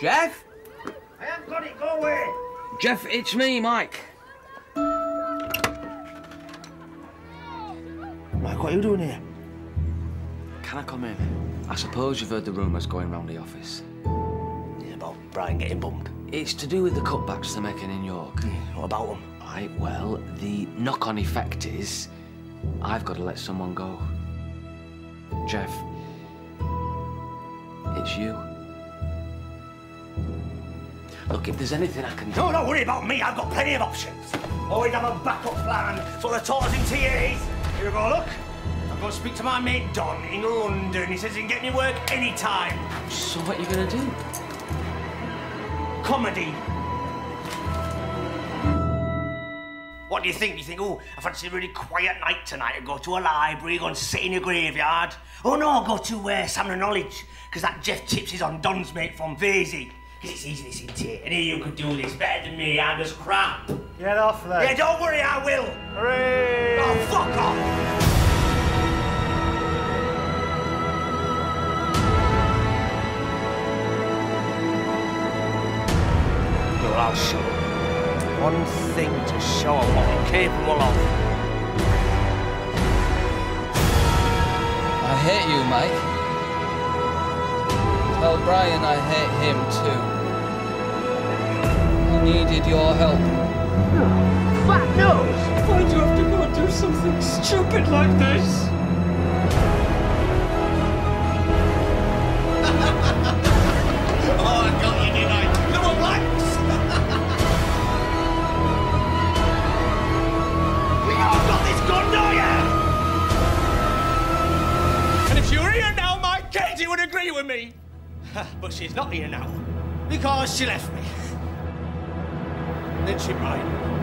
Geoff? I haven't got it, go away! Geoff, it's me, Mike. Mike, what are you doing here? Can I come in? I suppose you've heard the rumours going round the office. It's about Brian getting bumped. It's to do with the cutbacks they're making in York. What about them? Right, well, the knock-on effect is I've got to let someone go. Geoff, it's you. Look, if there's anything I can do... No, don't worry about me. I've got plenty of options. Always have a backup plan. So the us in TAs. Here we go, look. I'm going to speak to my mate Don in London. He says he can get me work anytime. So what are you going to do? Comedy. What do you think? You think, oh, I fancy a really quiet night tonight I go to a library, go and sit in a graveyard? Oh no, I'll go to uh, Salmon Knowledge, because that Geoff Tipps is on Don's mate from Vasey. Because it's easy this in tea, and here you could do this better than me, I'm just crap. Get off there. Yeah, don't worry, I will. Hooray! Oh, fuck off! Well, I'll show you. One thing to show what I'm capable of. I hate you, Mike. Tell Brian I hate him too. He needed your help. Fat nose! Why'd you have to go and do something stupid like this? Oh, I got you, didn't I? Blanks! you know got this gun, don't you? And if she were here now, my Katie would agree with me. but she's not here now. Because she left me. Then she Brian.